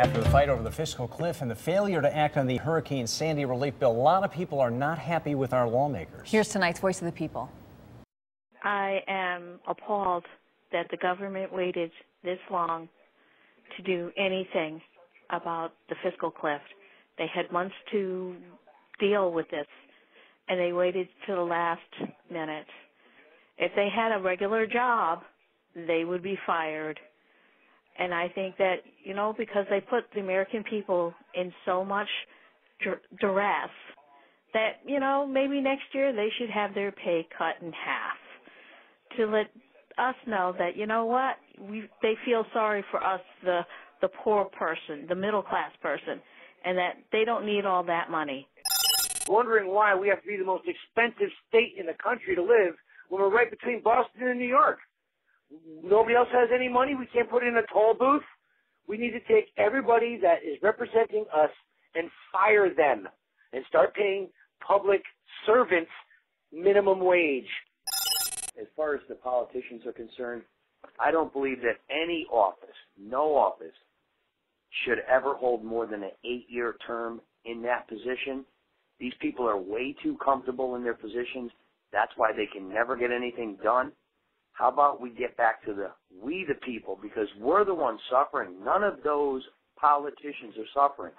After the fight over the fiscal cliff and the failure to act on the Hurricane Sandy relief bill, a lot of people are not happy with our lawmakers. Here's tonight's Voice of the People. I am appalled that the government waited this long to do anything about the fiscal cliff. They had months to deal with this, and they waited to the last minute. If they had a regular job, they would be fired. And I think that, you know, because they put the American people in so much duress, that, you know, maybe next year they should have their pay cut in half to let us know that, you know what, we, they feel sorry for us, the, the poor person, the middle class person, and that they don't need all that money. Wondering why we have to be the most expensive state in the country to live when we're right between Boston and New York. Nobody else has any money. We can't put it in a toll booth. We need to take everybody that is representing us and fire them and start paying public servants minimum wage. As far as the politicians are concerned, I don't believe that any office, no office, should ever hold more than an eight year term in that position. These people are way too comfortable in their positions. That's why they can never get anything done. How about we get back to the we the people because we're the ones suffering. None of those politicians are suffering.